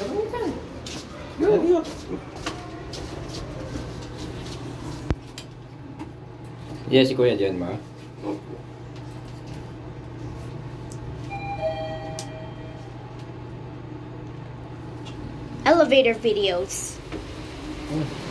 Gamitan. Go. Yes, si Kuya dyan, ma. Elevator videos. Oh.